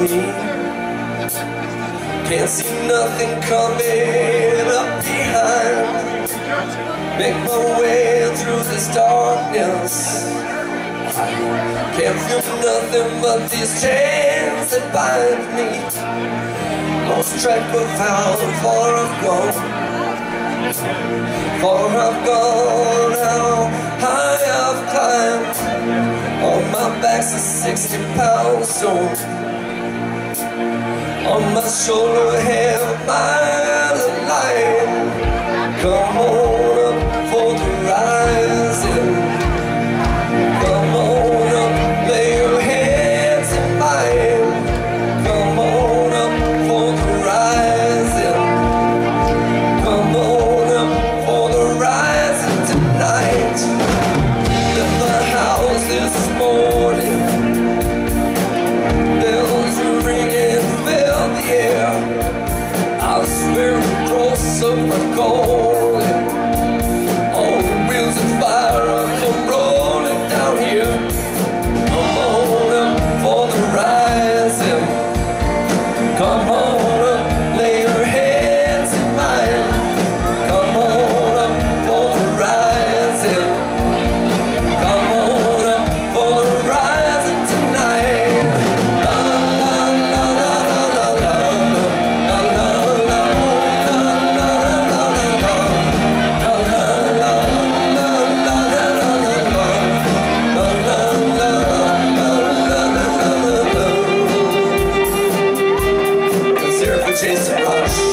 me. Can't see nothing coming up behind. Make my way through this darkness. Can't feel nothing but these chains that bind me. Lost track of how far I've gone. Far I've gone, my back's a 60 pound stone. On my shoulder, held by noite.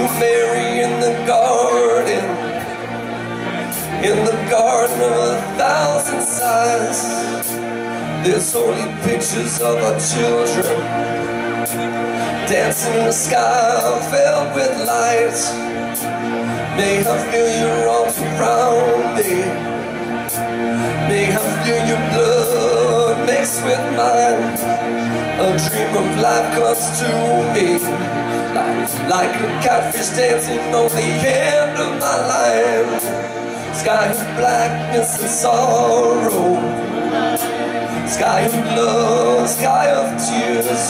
You, Mary, in the garden, in the garden of a thousand sighs. There's only pictures of our children dancing in the sky filled with light. May I feel your arms around me. May I feel your blood mixed with mine. A dream of life comes to me like, a catfish dancing on the end of my life. Sky of blackness and sorrow, sky of love, sky of tears,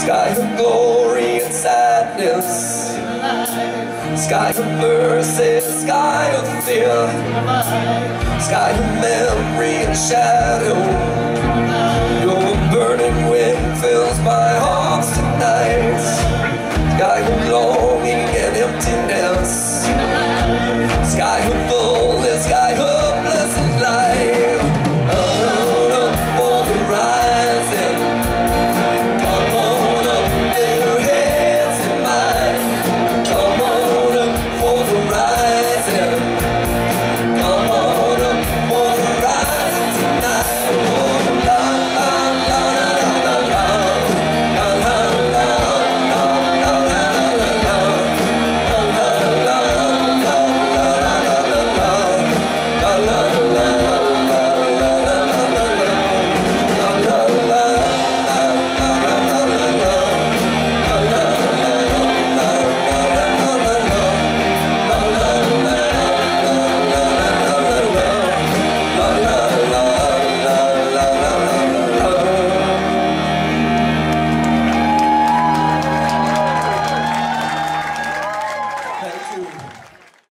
sky of glory and sadness, sky of mercy, sky of fear, sky of memory and shadow. Your burning wind fills my arms